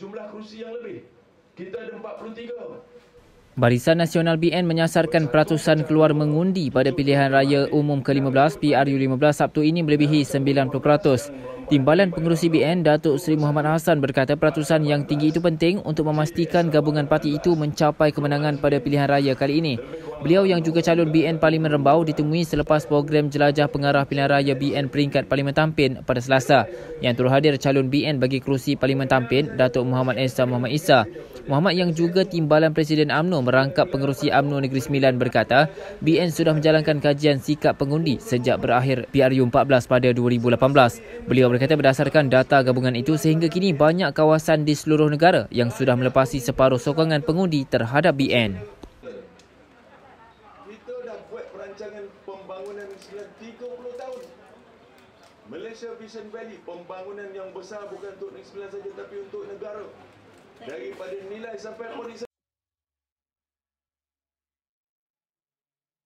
jumlah kerusi yang lebih. Kita ada 43. Barisan Nasional BN menyasarkan peratusan keluar mengundi pada pilihan raya umum ke-15 PRU15 Sabtu ini melebihi 90%. Timbalan Pengerusi BN Datuk Seri Muhammad Hassan berkata peratusan yang tinggi itu penting untuk memastikan gabungan parti itu mencapai kemenangan pada pilihan raya kali ini. Beliau yang juga calon BN Parlimen Rembau ditemui selepas program jelajah pengarah pilihan raya BN peringkat Parlimen Tampin pada Selasa. Yang turut hadir calon BN bagi kerusi Parlimen Tampin, Datuk Muhammad Esa Muhammad Isa. Muhammad yang juga timbalan Presiden AMNO merangkap pengerusi AMNO Negeri Sembilan berkata, BN sudah menjalankan kajian sikap pengundi sejak berakhir PRU14 pada 2018. Beliau berkata berdasarkan data gabungan itu sehingga kini banyak kawasan di seluruh negara yang sudah melepasi separuh sokongan pengundi terhadap BN. Kita dah buat perancangan pembangunan selama 30 tahun. Malaysia Vision Valley, pembangunan yang besar bukan untuk Negeri Sembilan saja tapi untuk negara. Daripada nilai sampai polis